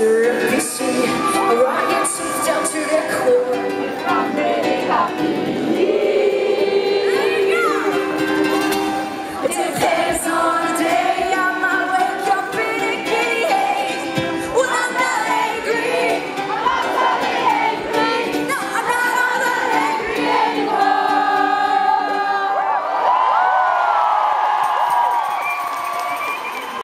sur